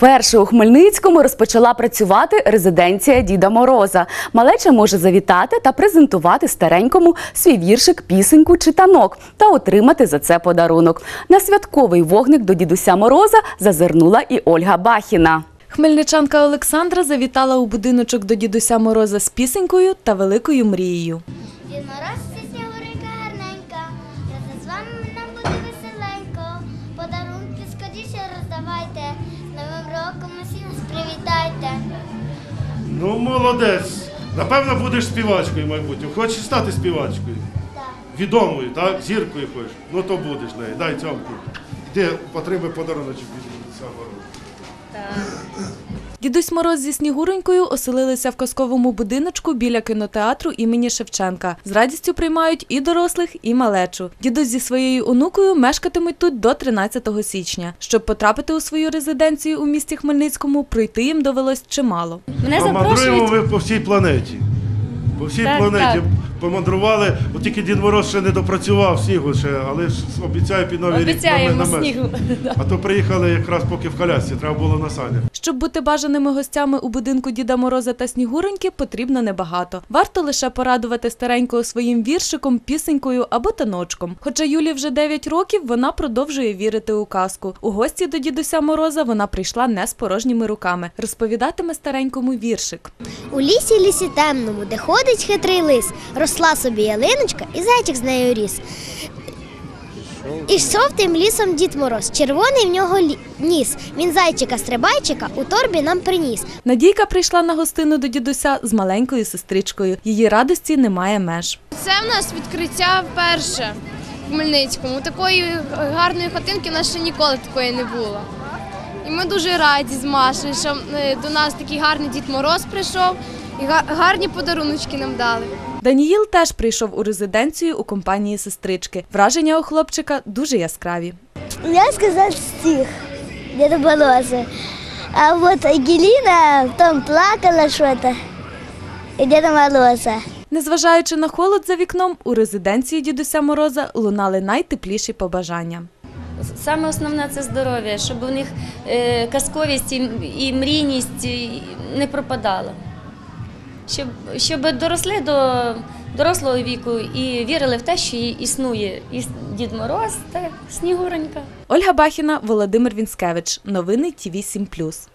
Перше у Хмельницькому розпочала працювати резиденція Діда Мороза. Малеча може завітати та презентувати старенькому свій віршик, пісеньку чи танок та отримати за це подарунок. На святковий вогник до дідуся Мороза зазирнула і Ольга Бахіна. Хмельничанка Олександра завітала у будиночок до дідуся Мороза з пісенькою та великою мрією. Дід Мороз це снігурика гарненька, разом з вами нам буде веселенько. Подарунки скоріше роздавайте, Ну, молодець. Напевно, будеш співачкою майбутньо. Хочеш стати співачкою? Так. Відомою, так? Зіркою хочеш. Ну то будеш нею. Дай цьомку. Де потреби подарунок від самого. Дідусь Мороз зі Снігуренькою оселилися в казковому будиночку біля кінотеатру імені Шевченка. З радістю приймають і дорослих, і малечу. Дідусь зі своєю онукою мешкатимуть тут до 13 січня. Щоб потрапити у свою резиденцію у місті Хмельницькому, пройти їм довелось чимало. Мене Помандруємо запрошують. ви по всій планеті. По всій Так, планеті так. помандрували. От тільки Дід Мороз ще не допрацював снігу ще, але ж обіцяє під новий рік Обіцяємо на, на снігу. А то приїхали якраз поки в колясці, треба було на санях. Щоб бути бажаними гостями у будинку Діда Мороза та Снігуреньки, потрібно небагато. Варто лише порадувати старенького своїм віршиком, пісенькою або таночком. Хоча Юлі вже 9 років, вона продовжує вірити у казку. У гості до дідуся Мороза вона прийшла не з порожніми руками. Розповідатиме старенькому віршик. У лісі лісі темному, де ходить хитрий лис, росла собі ялиночка і зайчик з нею ріс. І йшов тим лісом Дід Мороз, червоний в нього лі- ніс. Він зайчика-стрибайчика у торбі нам приніс. Надійка прийшла на гостину до дідуся з маленькою сестричкою. Її радості немає меж. Це в нас відкриття вперше в Хмельницькому. Такої гарної хатинки в нас ще ніколи такої не було. І ми дуже раді з Машею, що е, до нас такий гарний Дід Мороз прийшов і га- гарні подаруночки нам дали. Даніїл теж прийшов у резиденцію у компанії сестрички. Враження у хлопчика дуже яскраві. Я сказав стих Деда Мороза. А вот Ангелина там плакала что-то. И Деда Мороза. Незважаючи на холод за вікном, у резиденції дідуся Мороза лунали найтепліші побажання. Саме основне це здоров'я, щоб у них е, казковість і, і мрійність не пропадала. Щоб, щоб доросли до дорослого віку і вірили в те, що існує і Дід Мороз та Снігуренька. Ольга Бахіна, Володимир Вінськевич. Новини ТІВІ 7+.